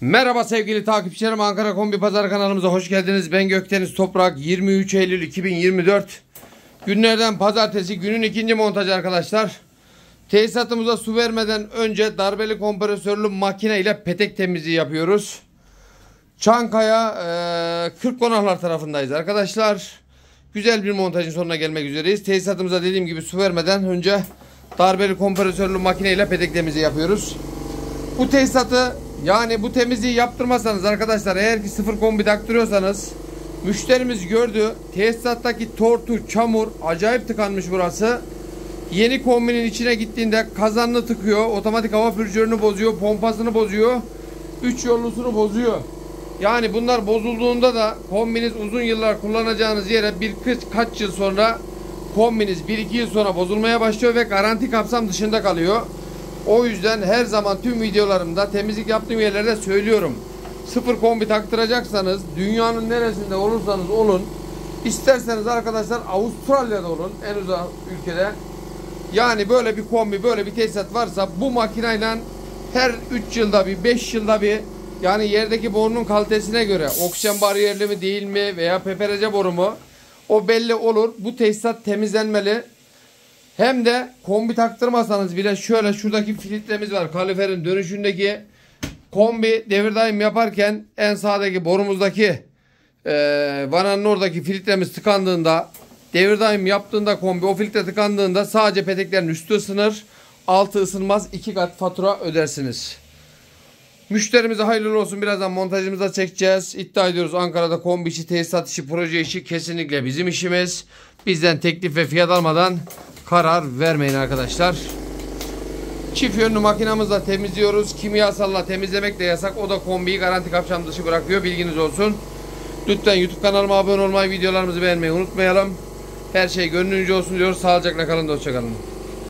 Merhaba sevgili takipçilerim Ankara Kombi Pazar kanalımıza hoş geldiniz. Ben Gökdeniz Toprak 23 Eylül 2024 günlerden pazartesi günün ikinci montajı arkadaşlar. Tesisatımıza su vermeden önce darbeli kompresörlü makine ile petek temizliği yapıyoruz. Çankaya e, 40 konaklar tarafındayız arkadaşlar. Güzel bir montajın sonuna gelmek üzereyiz. Tesisatımıza dediğim gibi su vermeden önce darbeli kompresörlü makine ile petek temizliği yapıyoruz. Bu tesisatı yani bu temizliği yaptırmasanız arkadaşlar eğer ki sıfır kombi taktırıyorsanız müşterimiz gördü tesisattaki tortu çamur acayip tıkanmış burası. Yeni kombinin içine gittiğinde kazanını tıkıyor, otomatik hava pürcörünü bozuyor, pompasını bozuyor, üç yollusunu bozuyor. Yani bunlar bozulduğunda da kombiniz uzun yıllar kullanacağınız yere birkaç kaç yıl sonra kombiniz 1-2 yıl sonra bozulmaya başlıyor ve garanti kapsam dışında kalıyor. O yüzden her zaman tüm videolarımda temizlik yaptığım yerlerde söylüyorum. Sıfır kombi taktıracaksanız dünyanın neresinde olursanız olun. isterseniz arkadaşlar Avustralya'da olun en uzak ülkede. Yani böyle bir kombi böyle bir tesisat varsa bu makineyle her 3 yılda bir 5 yılda bir yani yerdeki borunun kalitesine göre oksijen bariyerli mi değil mi veya peperece boru mu o belli olur. Bu tesisat temizlenmeli. Hem de kombi taktırmasanız bile şöyle şuradaki filtremiz var. Kaliferin dönüşündeki kombi devir daim yaparken en sağdaki borumuzdaki e, vananın oradaki filtremiz tıkandığında devir daim yaptığında kombi o filtre tıkandığında sadece peteklerin üstü ısınır. Altı ısınmaz. iki kat fatura ödersiniz. Müşterimize hayırlı olsun. Birazdan montajımıza çekeceğiz. İddia ediyoruz Ankara'da kombi işi, tesisat işi, proje işi kesinlikle bizim işimiz. Bizden teklif ve fiyat almadan karar vermeyin arkadaşlar. Çift yönlü makinamızla temizliyoruz. Kimyasalla temizlemek de yasak. O da kombiyi garanti kapsam dışı bırakıyor. Bilginiz olsun. Lütfen YouTube kanalıma abone olmayı, videolarımızı beğenmeyi unutmayalım. Her şey gönlünüzce olsun diyoruz. Sağlıcakla kalın, hoşçakalın.